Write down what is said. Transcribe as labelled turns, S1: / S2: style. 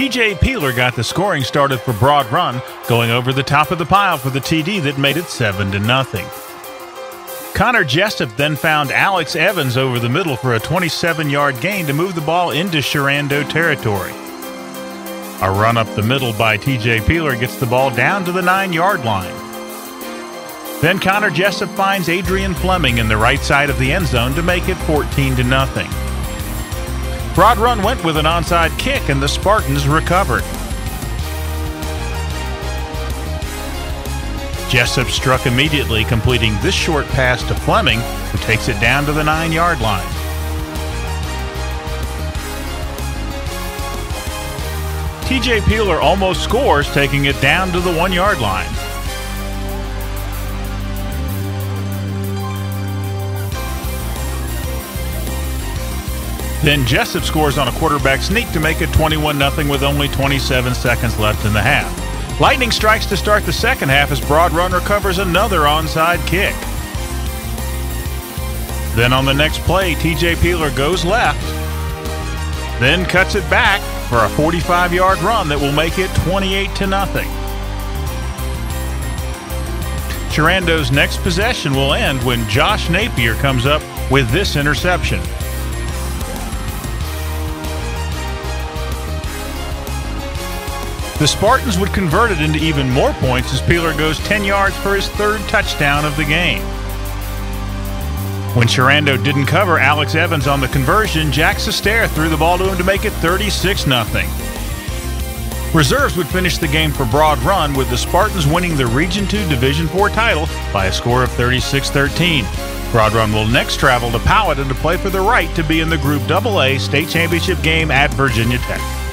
S1: TJ Peeler got the scoring started for Broad Run, going over the top of the pile for the TD that made it 7 to nothing. Connor Jessup then found Alex Evans over the middle for a 27 yard gain to move the ball into Sherando territory. A run up the middle by TJ Peeler gets the ball down to the 9 yard line. Then Connor Jessup finds Adrian Fleming in the right side of the end zone to make it 14 to nothing. Broad Run went with an onside kick and the Spartans recovered. Jessup struck immediately, completing this short pass to Fleming, who takes it down to the nine yard line. TJ Peeler almost scores, taking it down to the one yard line. Then Jessup scores on a quarterback sneak to make it 21 0 with only 27 seconds left in the half. Lightning strikes to start the second half as Broad Run recovers another onside kick. Then on the next play, TJ Peeler goes left, then cuts it back for a 45 yard run that will make it 28 to nothing. Sherando's next possession will end when Josh Napier comes up with this interception. The Spartans would convert it into even more points as Peeler goes 10 yards for his third touchdown of the game. When Sherando didn't cover Alex Evans on the conversion, Jack Sester threw the ball to him to make it 36 0. Reserves would finish the game for Broad Run with the Spartans winning the Region 2 Division 4 title by a score of 36 13. Broad Run will next travel to Powhatan to play for the right to be in the Group AA state championship game at Virginia Tech.